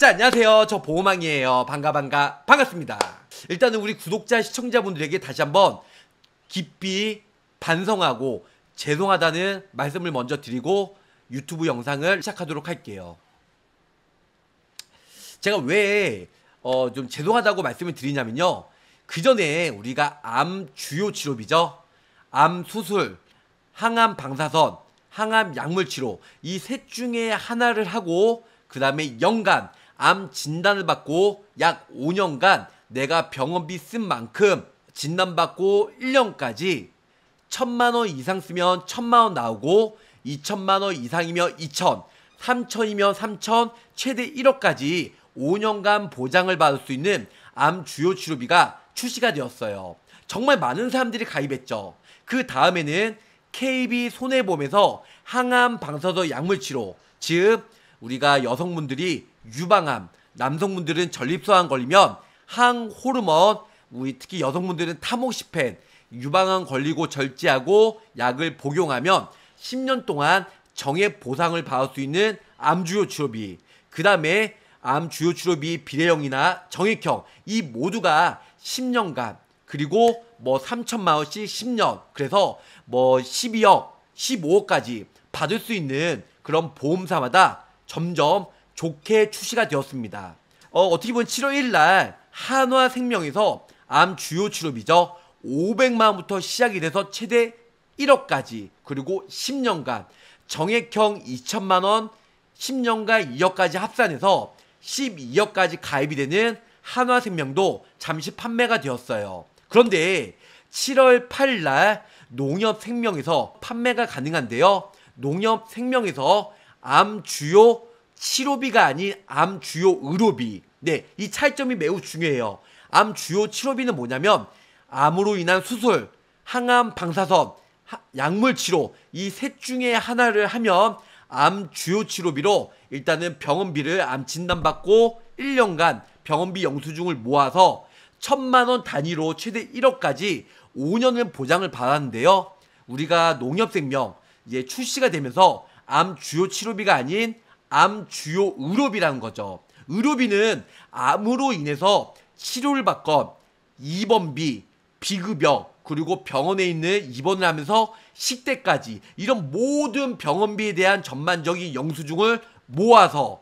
자, 안녕하세요. 저 보호망이에요. 반가, 반가, 반갑습니다. 일단은 우리 구독자, 시청자분들에게 다시 한번 깊이 반성하고 죄송하다는 말씀을 먼저 드리고 유튜브 영상을 시작하도록 할게요. 제가 왜, 어, 좀 죄송하다고 말씀을 드리냐면요. 그 전에 우리가 암 주요 치료비죠. 암 수술, 항암 방사선, 항암 약물 치료 이 셋 중에 하나를 하고 그 다음에 연간 암 진단을 받고 약 5년간 내가 병원비 쓴 만큼 진단받고 1년까지 천만 원 이상 쓰면 천만 원 나오고 2천만 원 이상이면 2천, 3천이면 3천, 최대 1억까지 5년간 보장을 받을 수 있는 암 주요 치료비가 출시가 되었어요. 정말 많은 사람들이 가입했죠. 그 다음에는 KB 손해보험에서 항암 방사선 약물 치료, 즉 우리가 여성분들이 유방암, 남성분들은 전립선암 걸리면 항호르몬, 우리 특히 여성분들은 타모시펜, 유방암 걸리고 절제하고 약을 복용하면 10년 동안 정액 보상을 받을 수 있는 암 주요 치료비, 그 다음에 암 주요 치료비 비례형이나 정액형 이 모두가 10년간 그리고 뭐 3천만 원씩 10년 그래서 뭐 12억, 15억까지 받을 수 있는 그런 보험사마다 점점 좋게 출시가 되었습니다. 어, 어떻게 보면 7월 1일 날 한화생명에서 암 주요 치료비죠. 500만 원부터 시작이 돼서 최대 1억까지 그리고 10년간 정액형 2천만 원 10년간 2억까지 합산해서 12억까지 가입이 되는 한화생명도 잠시 판매가 되었어요. 그런데 7월 8일 날 농협생명에서 판매가 가능한데요. 농협생명에서 암 주요 치료비가 아닌 암 주요 의료비. 네, 이 차이점이 매우 중요해요. 암 주요 치료비는 뭐냐면 암으로 인한 수술, 항암 방사선, 하, 약물 치료 이 셋 중에 하나를 하면 암 주요 치료비로 일단은 병원비를 암 진단받고 1년간 병원비 영수증을 모아서 천만 원 단위로 최대 1억까지 5년을 보장을 받았는데요. 우리가 농협생명 이제 출시가 되면서 암 주요 치료비가 아닌 암 주요 의료비라는 거죠. 의료비는 암으로 인해서 치료를 받건 입원비, 비급여, 그리고 병원에 있는 입원을 하면서 식대까지 이런 모든 병원비에 대한 전반적인 영수증을 모아서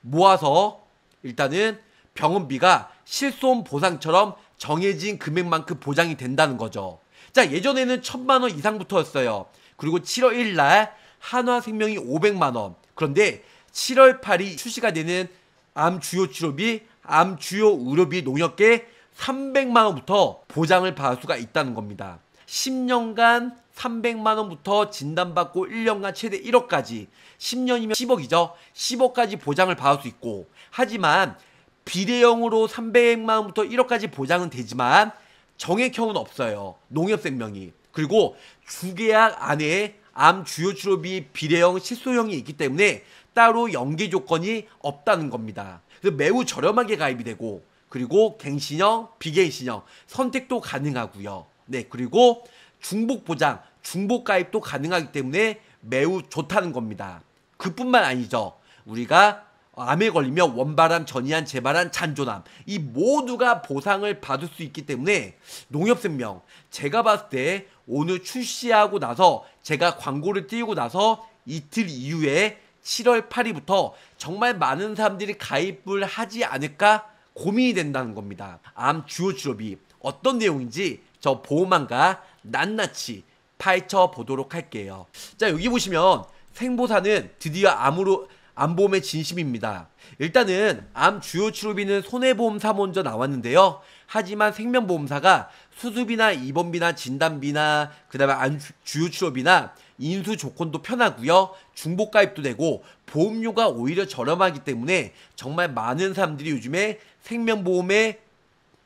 모아서 일단은 병원비가 실손 보상처럼 정해진 금액만큼 보장이 된다는 거죠. 자, 예전에는 천만 원 이상부터였어요. 그리고 7월 1일 날 한화생명이 500만 원. 그런데 7월 8일 출시가 되는 암 주요 치료비, 암 주요 의료비 농협계 300만 원부터 보장을 받을 수가 있다는 겁니다. 10년간 300만 원부터 진단받고 1년간 최대 1억까지 10년이면 10억이죠. 10억까지 보장을 받을 수 있고 하지만 비대형으로 300만 원부터 1억까지 보장은 되지만 정액형은 없어요. 농협생명이. 그리고 주계약 안에 암 주요 치료비 비례형 실소형이 있기 때문에 따로 연계 조건이 없다는 겁니다. 그래서 매우 저렴하게 가입이 되고 그리고 갱신형, 비갱신형 선택도 가능하고요. 네, 그리고 중복 보장, 중복 가입도 가능하기 때문에 매우 좋다는 겁니다. 그뿐만 아니죠. 우리가 암에 걸리면 원발암, 전이암, 재발암, 잔존암 이 모두가 보상을 받을 수 있기 때문에 농협생명 제가 봤을 때 오늘 출시하고 나서 제가 광고를 띄우고 나서 이틀 이후에 7월 8일부터 정말 많은 사람들이 가입을 하지 않을까 고민이 된다는 겁니다. 암 주요 치료비 어떤 내용인지 저 보호망과 낱낱이 파헤쳐 보도록 할게요. 자 여기 보시면 생보사는 드디어 암으로 암보험의 진심입니다. 일단은 암 주요 치료비는 손해보험사 먼저 나왔는데요. 하지만 생명보험사가 수술비나 입원비나 진단비나 그다음에 암 주요 치료비나 인수 조건도 편하고요. 중복 가입도 되고 보험료가 오히려 저렴하기 때문에 정말 많은 사람들이 요즘에 생명보험의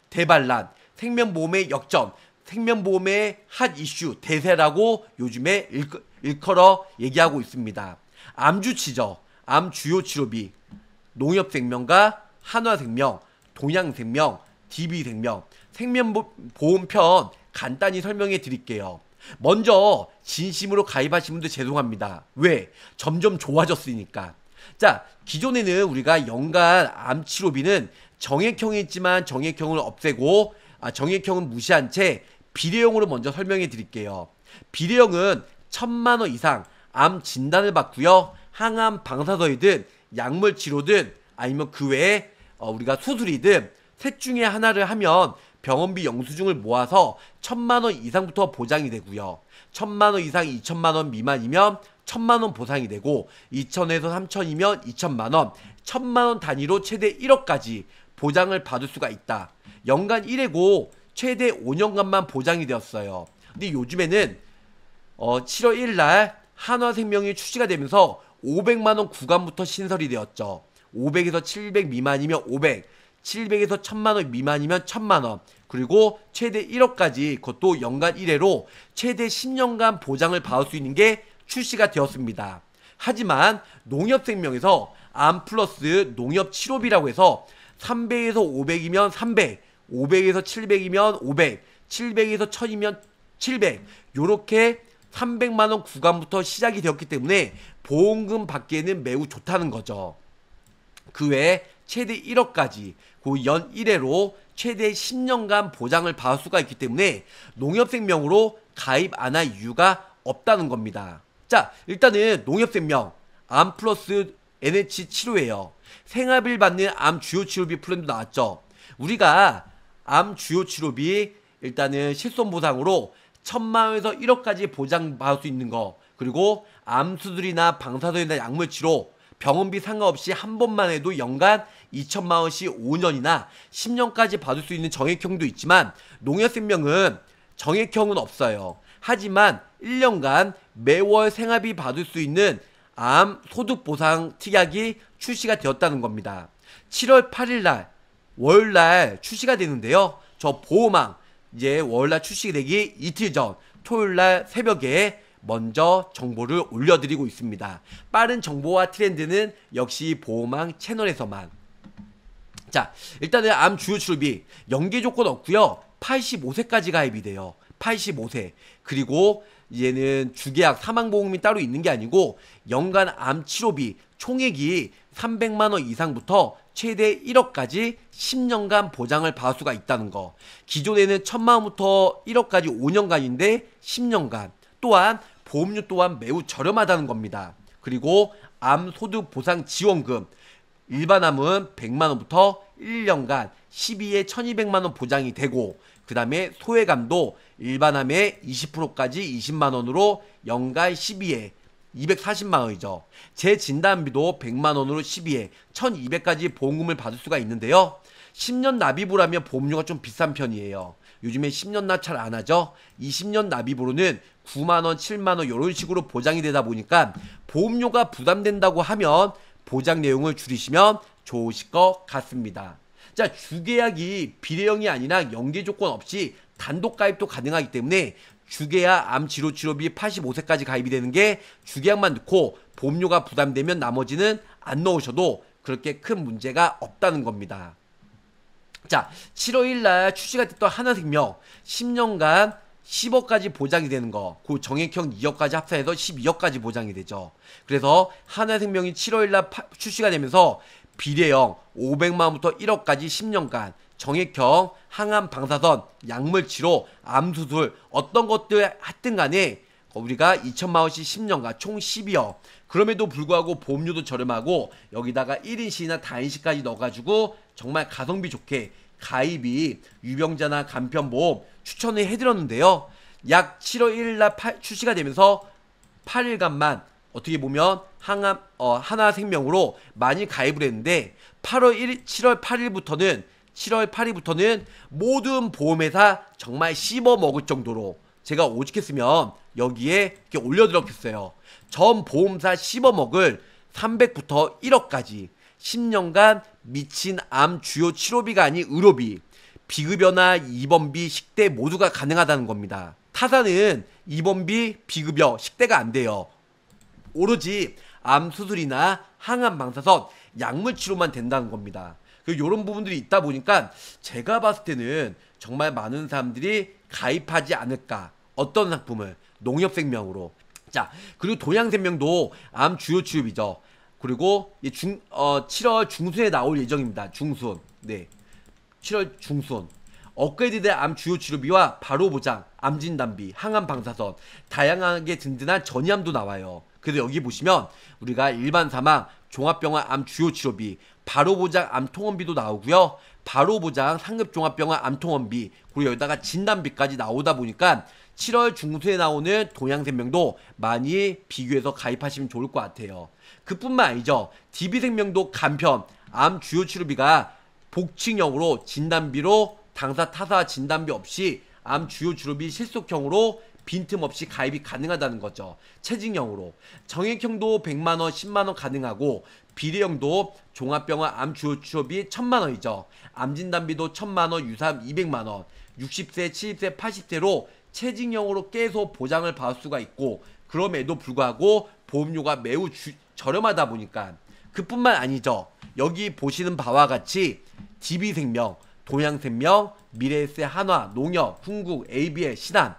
대반란, 생명보험의 역전, 생명보험의 핫 이슈 대세라고 요즘에 일컬, 일컬어 얘기하고 있습니다. 암주치죠. 암 주요 치료비, 농협생명과 한화생명, 동양생명, DB생명, 생명보험편 간단히 설명해 드릴게요. 먼저 진심으로 가입하신 분들 죄송합니다. 왜? 점점 좋아졌으니까. 자, 기존에는 우리가 연간 암 치료비는 정액형이 있지만 정액형을 없애고 아, 정액형은 무시한 채 비례형으로 먼저 설명해 드릴게요. 비례형은 천만 원 이상 암 진단을 받고요. 항암 방사선이든 약물 치료든 아니면 그 외에 어, 우리가 수술이든 셋 중에 하나를 하면 병원비 영수증을 모아서 천만 원 이상부터 보장이 되고요. 천만 원 이상 2천만 원 미만이면 천만 원 보상이 되고 2천에서 3천이면 2천만 원, 천만 원 단위로 최대 1억까지 보장을 받을 수가 있다. 연간 1회고 최대 5년간만 보장이 되었어요. 근데 요즘에는 어 7월 1일 날 한화생명이 출시가 되면서 500만 원 구간부터 신설이 되었죠. 500에서 700 미만이면 500, 700에서 1000만 원 미만이면 1000만 원. 그리고 최대 1억까지 그것도 연간 1회로 최대 10년간 보장을 받을 수 있는 게 출시가 되었습니다. 하지만 농협생명에서 암 플러스 농협 치료비라고 해서 300에서 500이면 300, 500에서 700이면 500, 700에서 1000이면 700 요렇게 300만 원 구간부터 시작이 되었기 때문에 보험금 받기에는 매우 좋다는 거죠. 그 외에 최대 1억까지 그 연 1회로 최대 10년간 보장을 받을 수가 있기 때문에 농협생명으로 가입 안 할 이유가 없다는 겁니다. 자, 일단은 농협생명 암 플러스 NH 치료예요. 생활비를 받는 암 주요 치료비 플랜도 나왔죠. 우리가 암 주요 치료비 일단은 실손 보상으로 천만 원에서 1억까지 보장받을 수 있는 거 그리고 암 수술이나 방사선이나 약물 치료 병원비 상관없이 한 번만 해도 연간 2천만 원씩 5년이나 10년까지 받을 수 있는 정액형도 있지만 농협생명은 정액형은 없어요. 하지만 1년간 매월 생활비 받을 수 있는 암 소득 보상 특약이 출시가 되었다는 겁니다. 7월 8일 날 월요일 날 출시가 되는데요. 저 보호망 이제 월요일 날 출시가 되기 이틀 전 토요일 날 새벽에 먼저 정보를 올려드리고 있습니다. 빠른 정보와 트렌드는 역시 보호망 채널에서만. 자, 일단은 암 주요 치료비 연계 조건 없고요. 85세까지 가입이 돼요. 85세. 그리고 얘는 주계약 사망보험이 따로 있는 게 아니고 연간 암 치료비 총액이 300만 원 이상부터 최대 1억까지 10년간 보장을 받을 수가 있다는 거. 기존에는 1000만 원부터 1억까지 5년간인데 10년간. 또한 보험료 또한 매우 저렴하다는 겁니다. 그리고 암 소득 보상 지원금 일반 암은 100만 원부터 1년간 12에 1200만 원 보장이 되고 그 다음에 소외감도 일반 암의 20%까지 20만 원으로 연간 12에 240만 원이죠. 재진단비도 100만 원으로 12에 1200까지 보험금을 받을 수가 있는데요. 10년 납입을 하면 보험료가 좀 비싼 편이에요. 요즘에 10년 납 잘 안 하죠. 20년 납입으로는 9만 원, 7만 원 이런 식으로 보장이 되다 보니까 보험료가 부담된다고 하면 보장 내용을 줄이시면 좋으실 것 같습니다. 자, 주계약이 비례형이 아니라 연계 조건 없이 단독 가입도 가능하기 때문에 주계약 암 치료 치료비 85세까지 가입이 되는 게 주계약만 넣고 보험료가 부담되면 나머지는 안 넣으셔도 그렇게 큰 문제가 없다는 겁니다. 자, 7월 1일 날 출시가 됐던 하나생명 10년간 10억까지 보장이 되는 거, 그 정액형 2억까지 합산해서 12억까지 보장이 되죠. 그래서 하나생명이 7월 1일 날 출시가 되면서 비례형 500만원부터 1억까지 10년간 정액형 항암 방사선 약물 치료 암수술 어떤 것들 하여튼 간에 우리가 2천만 원씩 10년간 총 12억 그럼에도 불구하고 보험료도 저렴하고 여기다가 1인씩이나 다인씩까지 넣어가지고 정말 가성비 좋게 가입이 유병자나 간편보험 추천을 해드렸는데요 약 7월 1일 날 출시가 되면서 8일간만 어떻게 보면 항암 어, 하나생명으로 많이 가입을 했는데 8월 1일 7월 8일부터는 7월 8일부터는 모든 보험회사 정말 씹어 먹을 정도로 제가 오직했으면 여기에 이렇게 올려드렸겠어요. 전 보험사 씹어 먹을 300부터 1억까지 10년간 미친 암 주요 치료비가 아닌 의료비, 비급여나 입원비, 식대 모두가 가능하다는 겁니다. 타사는 입원비, 비급여, 식대가 안 돼요. 오로지 암 수술이나 항암 방사선, 약물 치료만 된다는 겁니다. 이런 부분들이 있다 보니까 제가 봤을 때는 정말 많은 사람들이 가입하지 않을까. 어떤 상품을 농협생명으로. 자, 그리고 동양생명도 암 주요 치료비죠. 그리고 이 중, 어, 7월 중순에 나올 예정입니다. 중순. 네. 7월 중순. 업그레이드된 암 주요 치료비와 바로 보장, 암 진단비, 항암 방사선, 다양하게 든든한 전이암도 나와요. 그래서 여기 보시면 우리가 일반 사망, 종합병원 암 주요 치료비, 바로 보장 암 통원비도 나오고요. 바로 보장 상급 종합병원 암 통원비, 그리고 여기다가 진단비까지 나오다 보니까 7월 중순에 나오는 동양생명도 많이 비교해서 가입하시면 좋을 것 같아요. 그뿐만 아니죠. DB생명도 간편, 암 주요 치료비가 복층형으로 진단비로 당사 타사 진단비 없이 암 주요 치료비 실속형으로 빈틈없이 가입이 가능하다는 거죠. 체증형으로. 정액형도 100만원, 10만원 가능하고 비례형도 종합병원 암 주요 치료비 1000만원이죠. 암 진단비도 1000만원, 유사암 200만원. 60세, 70세, 80세로 체증형으로 계속 보장을 받을 수가 있고 그럼에도 불구하고 보험료가 매우 주, 저렴하다 보니까 그뿐만 아니죠. 여기 보시는 바와 같이 DB생명, 동양생명, 미래에세 한화, 농협, 훈국, ABL, 신한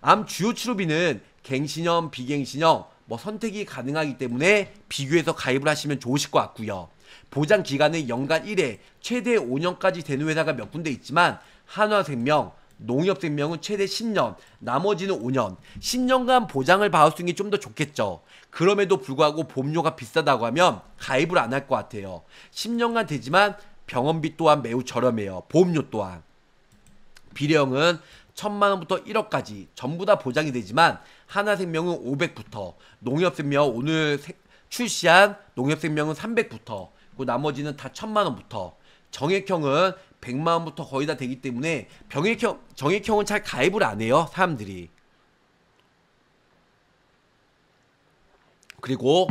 암 주요 치료비는 갱신형, 비갱신형 뭐 선택이 가능하기 때문에 비교해서 가입을 하시면 좋으실 것 같고요. 보장 기간은 연간 1회, 최대 5년까지 되는 회사가 몇 군데 있지만 한화생명, 농협생명은 최대 10년, 나머지는 5년. 10년간 보장을 받을 수 좀 더 좋겠죠. 그럼에도 불구하고 보험료가 비싸다고 하면 가입을 안 할 것 같아요. 10년간 되지만 병원비 또한 매우 저렴해요. 보험료 또한. 비례형은 1000만원부터 1억까지 전부 다 보장이 되지만 하나생명은 500부터 농협생명 오늘 세, 출시한 농협생명은 300부터 그 나머지는 다 1000만원부터 정액형은 100만 원부터 거의 다 되기 때문에 병액형, 정액형은 잘 가입을 안 해요 사람들이 그리고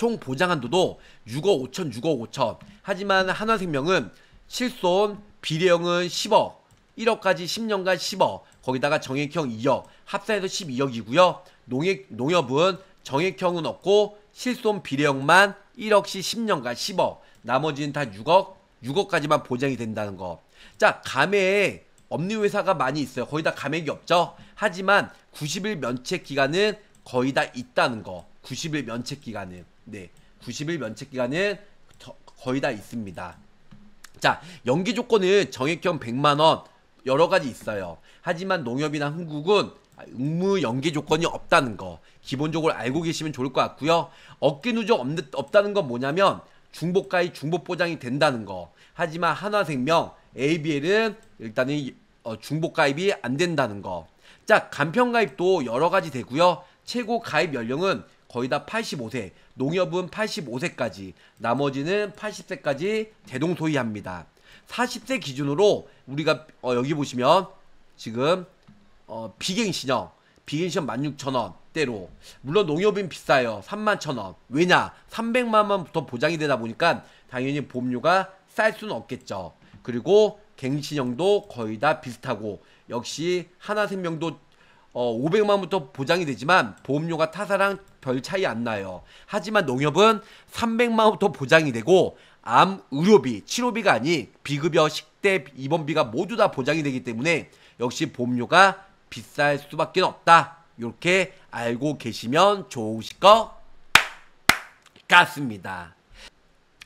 총 보장 한도도 6억 5천, 6억 5천. 하지만 한화생명은 실손, 비례형은 10억, 1억까지 10년간 10억, 거기다가 정액형 2억, 합산해서 12억이고요. 농협, 농협은 정액형은 없고 실손 비례형만 1억씩 10년간 10억, 나머지는 다 6억, 6억까지만 보장이 된다는 거. 자, 감액 없는 회사가 많이 있어요. 거의 다 감액이 없죠. 하지만 90일 면책 기간은 거의 다 있다는 거. 90일 면책 기간은 네 90일 면책 기간은 거의 다 있습니다. 자 연기 조건은 정액형 100만 원 여러 가지 있어요. 하지만 농협이나 흥국은 의무 연기 조건이 없다는 거 기본적으로 알고 계시면 좋을 것 같고요. 어깨 누적 없다는 건 뭐냐면 중복가입 중복 보장이 된다는 거. 하지만 한화생명 ABL은 일단은 어, 중복 가입이 안 된다는 거. 자 간편 가입도 여러 가지 되고요. 최고 가입 연령은 거의 다 85세, 농협은 85세까지, 나머지는 80세까지 대동소이합니다. 40세 기준으로 우리가 어, 여기 보시면 지금 어, 비갱신형, 비갱신형 16,000원대로 물론 농협은 비싸요. 31,000원. 왜냐? 300만 원부터 보장이 되다 보니까 당연히 보험료가 쌀 수는 없겠죠. 그리고 갱신형도 거의 다 비슷하고 역시 하나생명도 어, 500만부터 보장이 되지만 보험료가 타사랑 별 차이 안 나요. 하지만 농협은 300만부터 보장이 되고 암 의료비, 치료비가 아닌 비급여, 식대, 입원비가 모두 다 보장이 되기 때문에 역시 보험료가 비쌀 수밖에 없다. 이렇게 알고 계시면 좋으실 것 같습니다.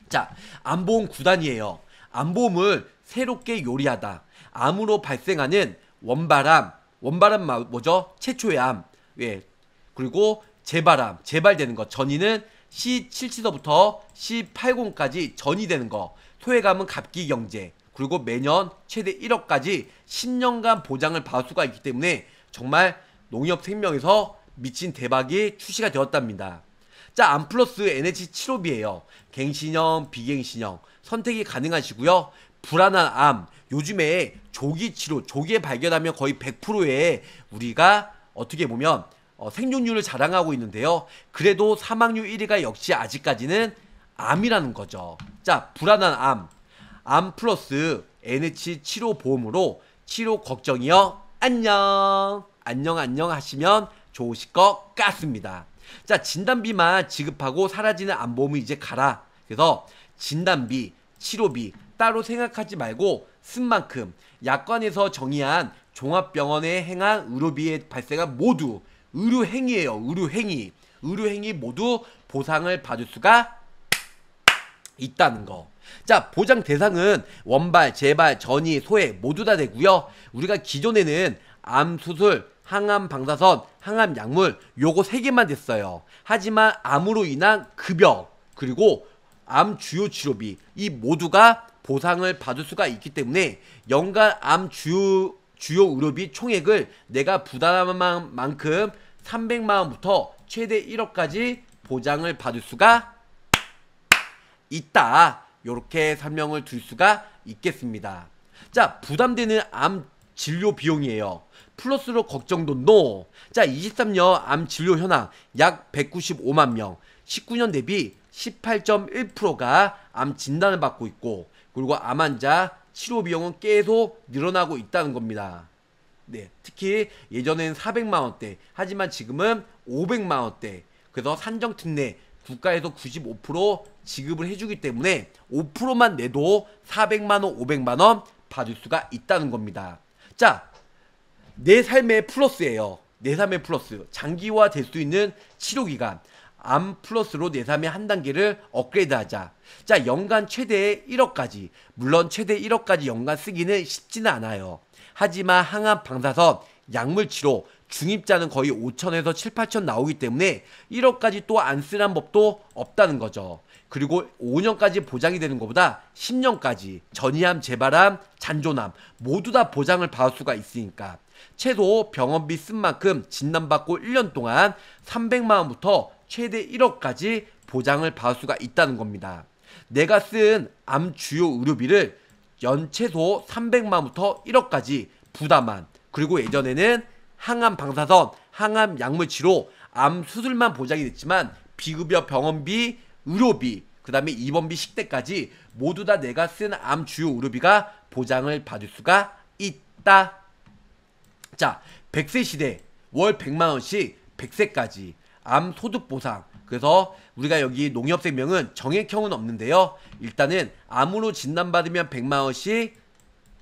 자, 암보험 9단이에요. 암보험을 새롭게 요리하다. 암으로 발생하는 원바람, 원발암 뭐죠? 최초의 암. 예. 그리고 재발암, 재발되는 거. 전이는 C7치서부터 C80까지 전이 되는 거. 소외감은 갑기 경제. 그리고 매년 최대 1억까지 10년간 보장을 받을 수가 있기 때문에 정말 농협 생명에서 미친 대박이 출시가 되었답니다. 자, 암플러스 NH 치료비예요. 갱신형, 비갱신형 선택이 가능하시고요. 불안한 암, 요즘에 조기 치료, 조기에 발견하면 거의 100%의 우리가 어떻게 보면 어, 생존율을 자랑하고 있는데요. 그래도 사망률 1위가 역시 아직까지는 암이라는 거죠. 자, 불안한 암. 암 플러스 NH 치료 보험으로 치료 걱정이요. 안녕. 안녕 안녕 하시면 좋으실 것 같습니다. 자, 진단비만 지급하고 사라지는 암보험은 이제 가라. 그래서 진단비, 치료비 따로 생각하지 말고 쓴 만큼 약관에서 정의한 종합병원에 행한 의료비의 발생한 모두 의료행위예요. 의료행위. 의료행위 모두 보상을 받을 수가 있다는 거. 자, 보장 대상은 원발, 재발, 전이, 소액 모두 다 되고요. 우리가 기존에는 암 수술, 항암 방사선, 항암 약물 요거 세 개만 됐어요. 하지만 암으로 인한 급여 그리고 암 주요 치료비 이 모두가 보상을 받을 수가 있기 때문에 연간 암 주요 주요 의료비 총액을 내가 부담한 만큼 300만 원부터 최대 1억까지 보장을 받을 수가 있다. 이렇게 설명을 드릴 수가 있겠습니다. 자, 부담되는 암 진료 비용이에요. 플러스로 걱정도 no. 자, 23년 암 진료 현황 약 195만 명. 19년 대비 18.1%가 암 진단을 받고 있고 그리고 암 환자 치료 비용은 계속 늘어나고 있다는 겁니다. 네, 특히 예전엔 400만 원대, 하지만 지금은 500만 원대. 그래서 산정 특례 국가에서 95% 지급을 해주기 때문에 5%만 내도 400만 원, 500만 원 받을 수가 있다는 겁니다. 자, 내 삶의 플러스예요. 내 삶의 플러스. 장기화 될 수 있는 치료 기간. 암 플러스로 내 삶의 한 단계를 업그레이드하자. 자, 연간 최대 1억까지. 물론 최대 1억까지 연간 쓰기는 쉽지는 않아요. 하지만 항암 방사선, 약물 치료, 중입자는 거의 5천에서 7, 8천 나오기 때문에 1억까지 또 안 쓰란 법도 없다는 거죠. 그리고 5년까지 보장이 되는 것보다 10년까지 전이암, 재발암, 잔존암 모두 다 보장을 받을 수가 있으니까 최소 병원비 쓴 만큼 진단받고 1년 동안 300만 원부터 최대 1억까지 보장을 받을 수가 있다는 겁니다. 내가 쓴 암 주요 의료비를 연 최소 300만 원부터 1억까지 부담한 그리고 예전에는 항암 방사선, 항암 약물 치료, 암 수술만 보장이 됐지만 비급여 병원비, 의료비, 그 다음에 입원비, 식대까지 모두 다 내가 쓴 암 주요 의료비가 보장을 받을 수가 있다. 자, 100세 시대 월 100만 원씩 100세까지 암 소득 보상. 그래서 우리가 여기 농협생명은 정액형은 없는데요. 일단은 암으로 진단받으면 100만 원씩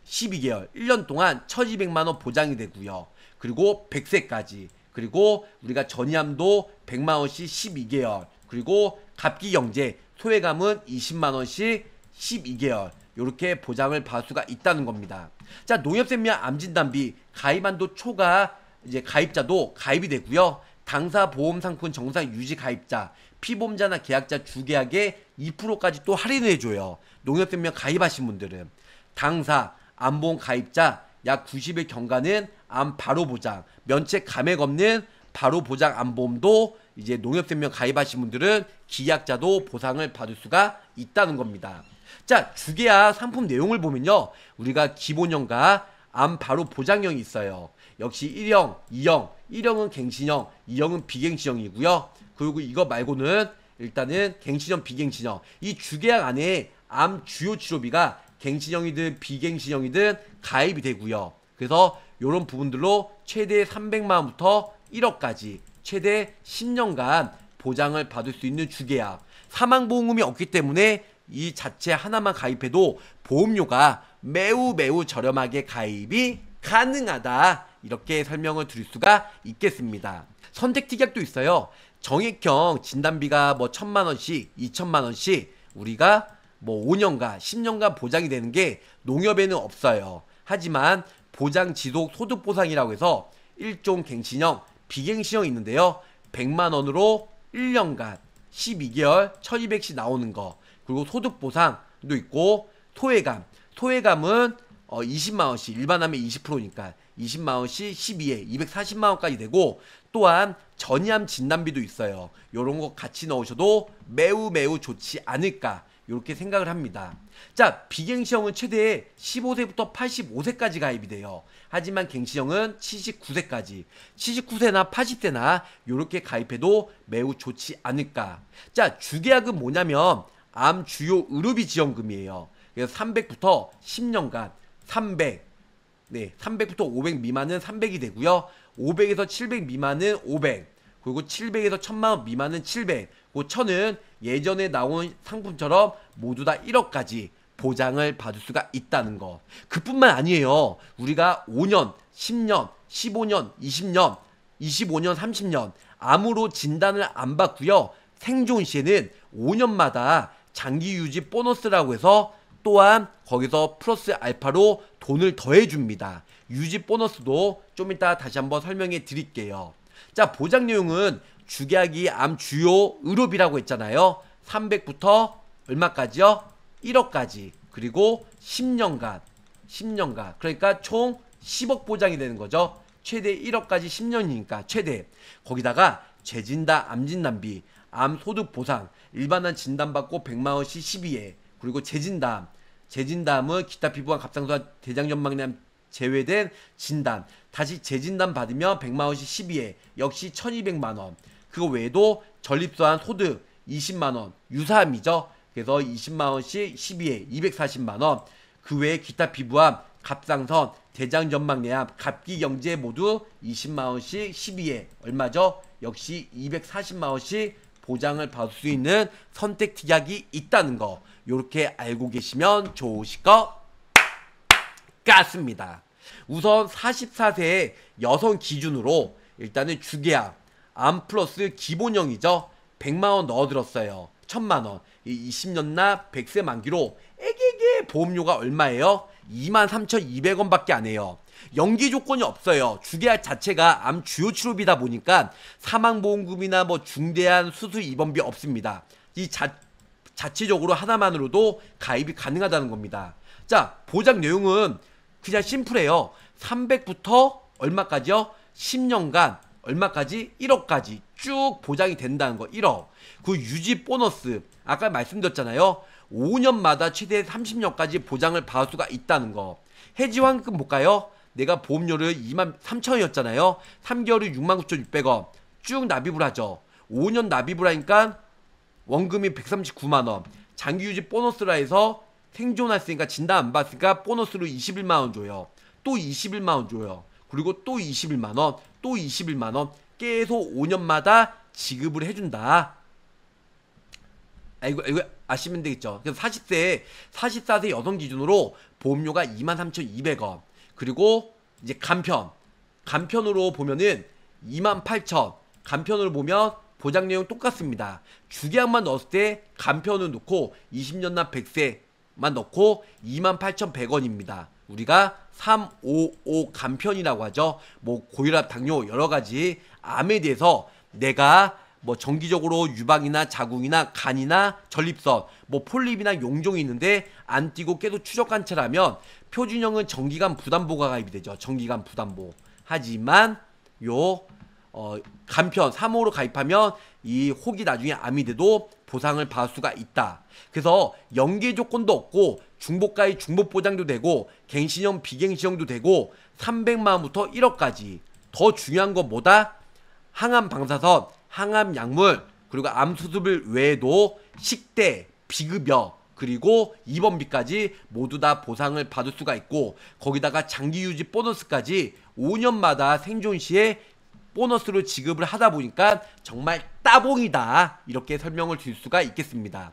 12개월 1년 동안 1200만 원 보장이 되고요. 그리고 100세까지 그리고 우리가 전이암도 100만 원씩 12개월 그리고 갑기 경제 소외감은 20만 원씩 12개월 이렇게 보장을 받을 수가 있다는 겁니다. 자 농협생명 암진단비 가입한도 초과 이제 가입자도 가입이 되고요. 당사 보험 상품 정상 유지 가입자 피보험자나 계약자 주계약에 2%까지 또 할인해 줘요. 농협생명 가입하신 분들은 당사 암보험 가입자 약 90일 경과는 암 바로 보장 면책 감액 없는 바로 보장 암보험도 이제 농협생명 가입하신 분들은 기약자도 보상을 받을 수가 있다는 겁니다. 자, 주계약 상품 내용을 보면요. 우리가 기본형과 암 바로 보장형이 있어요. 역시 1형, 2형, 1형은 갱신형, 2형은 비갱신형이고요. 그리고 이거 말고는 일단은 갱신형, 비갱신형. 이 주계약 안에 암 주요 치료비가 갱신형이든 비갱신형이든 가입이 되고요. 그래서 이런 부분들로 최대 300만 원부터 1억까지 최대 10년간 보장을 받을 수 있는 주계약. 사망보험금이 없기 때문에 이 자체 하나만 가입해도 보험료가 매우 매우 저렴하게 가입이 가능하다. 이렇게 설명을 드릴 수가 있겠습니다. 선택 특약도 있어요. 정액형 진단비가 뭐 천만 원씩, 이천만 원씩 우리가 뭐 5년간, 10년간 보장이 되는 게 농협에는 없어요. 하지만 보장 지속 소득 보상이라고 해서 일종 갱신형, 비갱신형 있는데요. 100만 원으로 1년간 12개월 1200씩 나오는 거. 그리고 소득 보상도 있고 소외감. 소외감은 어 20만 원씩 일반하면 20%니까 20만 원씩 12에 240만 원까지 되고 또한 전이암 진단비도 있어요. 요런 거 같이 넣으셔도 매우 매우 좋지 않을까 이렇게 생각을 합니다. 자, 비갱시형은 최대 15세부터 85세까지 가입이 돼요. 하지만 갱시형은 79세까지, 79세나 80세나 이렇게 가입해도 매우 좋지 않을까. 자, 주계약은 뭐냐면 암 주요 의료비 지원금이에요. 그래서 300부터 10년간 300, 네, 300부터 500 미만은 300이 되고요. 500에서 700 미만은 500, 그리고 700에서 1000만 원 미만은 700, 그 1000은 예전에 나온 상품처럼 모두 다 1억까지 보장을 받을 수가 있다는 거. 그뿐만 아니에요. 우리가 5년, 10년, 15년, 20년, 25년, 30년 암으로 진단을 안 받고요. 생존 시에는 5년마다 장기 유지 보너스라고 해서 또한 거기서 플러스 알파로 돈을 더해 줍니다. 유지 보너스도 좀 이따 다시 한번 설명해 드릴게요. 자, 보장 내용은 주계약이 암 주요 의료비라고 했잖아요. 300부터 얼마까지요? 1억까지. 그리고 10년간. 10년간. 그러니까 총 10억 보장이 되는 거죠. 최대 1억까지 10년이니까 최대. 거기다가 재진단 암진단비, 암 소득 보상, 일반한 진단받고 100만 원씩 12회. 그리고 재진담. 재진담은 기타 피부암 갑상선 대장전망암 제외된 진단. 다시 재진단 받으면 100만 원씩 12회. 역시 1200만 원. 그거 외에도 전립선암 소득 20만 원. 유사암이죠. 그래서 20만 원씩 12회 240만 원. 그 외에 기타 피부암, 갑상선, 대장전망내암, 갑기경제 모두 20만 원씩 12회 얼마죠? 역시 240만 원씩 보장을 받을 수 있는 선택 특약이 있다는 거. 요렇게 알고 계시면 좋으실 것 같습니다. 우선 44세 여성 기준으로 일단은 주계약 암 플러스 기본형이죠. 100만원 넣어들었어요. 1000만원. 20년나 100세 만기로 애기게 보험료가 얼마예요? 23,200원 밖에 안 해요. 연기 조건이 없어요. 주계약 자체가 암 주요 치료비다 보니까 사망보험금이나 뭐 중대한 수술 입원비 없습니다. 이 자, 자체적으로 하나만으로도 가입이 가능하다는 겁니다. 자, 보장 내용은 그냥 심플해요. 300부터 얼마까지요? 10년간 얼마까지? 1억까지 쭉 보장이 된다는 거. 1억. 그 유지 보너스. 아까 말씀드렸잖아요. 5년마다 최대 30년까지 보장을 받을 수가 있다는 거. 해지 환급 볼까요? 내가 보험료를 2만 3천원이었잖아요. 3개월에 6만 9,600원. 쭉 납입을 하죠. 5년 납입을 하니까 원금이 139만원. 장기 유지 보너스라 해서 생존했으니까 진단 안 받으니까 보너스로 21만원 줘요. 또 21만원 줘요. 그리고 또 21만원, 또 21만원. 계속 5년마다 지급을 해준다. 아, 이거, 이거 아시면 되겠죠. 그래서 40세, 44세 여성 기준으로 보험료가 23,200원. 그리고 이제 간편. 간편으로 보면은 28,000. 간편으로 보면 보장 내용 똑같습니다. 주계약만 넣었을 때 간편을 넣고 20년나 100세만 넣고 28,100원입니다. 우리가 355 간편이라고 하죠. 뭐 고혈압, 당뇨 여러 가지 암에 대해서 내가 뭐 정기적으로 유방이나 자궁이나 간이나 전립선, 뭐 폴립이나 용종이 있는데 안 뛰고 계속 추적 관찰하면 표준형은 정기간 부담보가 가입이 되죠. 정기간 부담보. 하지만 요 어, 간편 3호로 가입하면 이 혹이 나중에 암이 돼도 보상을 받을 수가 있다. 그래서 연계 조건도 없고 중복가입 중복 보장도 되고 갱신형 비갱신형도 되고 300만 원부터 1억까지 더 중요한 건 뭐다? 항암 방사선, 항암 약물 그리고 암 수술 외에도 식대, 비급여 그리고 입원비까지 모두 다 보상을 받을 수가 있고 거기다가 장기 유지 보너스까지 5년마다 생존 시에 보너스로 지급을 하다 보니까 정말 따봉이다 이렇게 설명을 드릴 수가 있겠습니다.